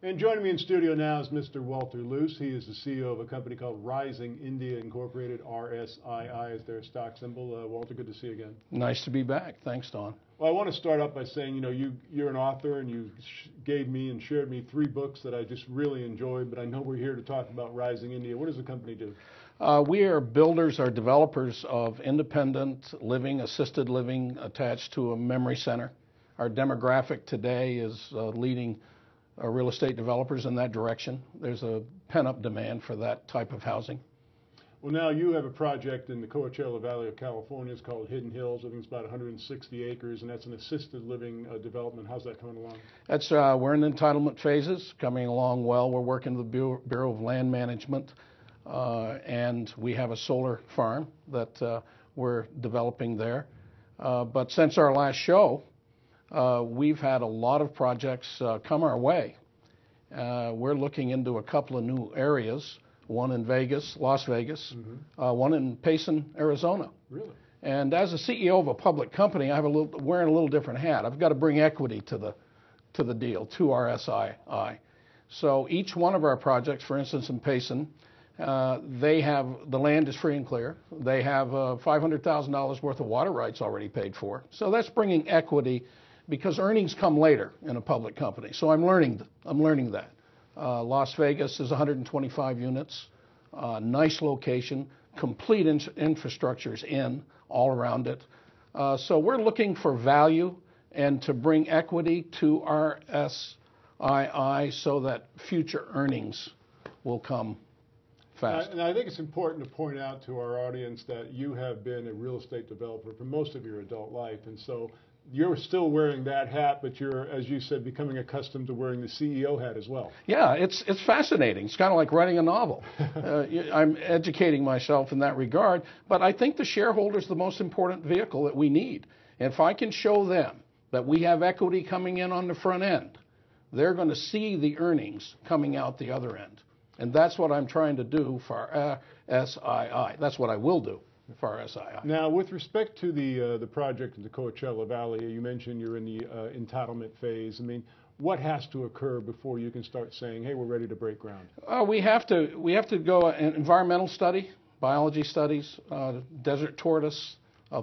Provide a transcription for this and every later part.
And joining me in studio now is Mr. Walter Luce. He is the CEO of a company called Rising India Incorporated, RSII is their stock symbol. Uh, Walter, good to see you again. Nice to be back. Thanks, Don. Well, I want to start up by saying, you know, you, you're an author and you gave me and shared me three books that I just really enjoyed, but I know we're here to talk about Rising India. What does the company do? Uh, we are builders or developers of independent living, assisted living attached to a memory center. Our demographic today is uh, leading real estate developers in that direction. There's a pent up demand for that type of housing. Well, now you have a project in the Coachella Valley of California. It's called Hidden Hills. I think it's about 160 acres, and that's an assisted living uh, development. How's that coming along? That's uh, we're in entitlement phases, coming along well. We're working with the Bureau of Land Management, uh, and we have a solar farm that uh, we're developing there. Uh, but since our last show, uh, we've had a lot of projects come our way. we're looking into a couple of new areas one in Vegas, Las Vegas, mm-hmm. uh, one in Payson, Arizona. Really? And as a CEO of a public company, I have a little wearing a little different hat. I've got to bring equity to the to the deal to RSII. So each one of our projects, for instance, in Payson, uh, they have the land is free and clear. They have uh, $500,000 worth of water rights already paid for. So that's bringing equity because earnings come later in a public company. So I'm learning I'm learning that. Uh, Las Vegas is 125 units, uh, nice location, complete in- in all around it. Uh, so we're looking for value and to bring equity to RSII so that future earnings will come fast. And I think it's important to point out to our audience that you have been a real estate developer for most of your adult life, and so you're still wearing that hat, but you're, as you said, becoming accustomed to wearing the CEO hat as well. Yeah, it's it's fascinating. It's kind of like writing a novel. uh, I'm educating myself in that regard, but I think the shareholder is the most important vehicle that we need. And if I can show them that we have equity coming in on the front end, they're going to see the earnings coming out the other end. And that's what I'm trying to do for uh, SII. That's what I will do for RSII. Now, with respect to the uh, the project in the Coachella Valley, you mentioned you're in the uh, entitlement phase. I mean, what has to occur before you can start saying, "Hey, we're ready to break ground"? Uh, we have to we have to go an environmental study, biology studies, uh, desert tortoise,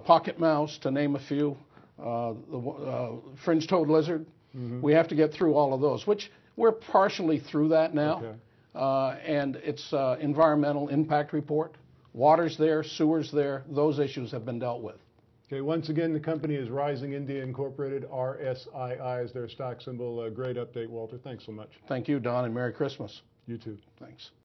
pocket mouse, to name a few, uh, the uh, fringe-toed lizard. Mm-hmm. We have to get through all of those, which we're partially through that now. Okay. and it's environmental impact report. Water's there, sewer's there. Those issues have been dealt with. Okay, once again, the company is Rising India Incorporated. RSII is their stock symbol. A great update, Walter. Thanks so much. Thank you, Don, and Merry Christmas. You too. Thanks.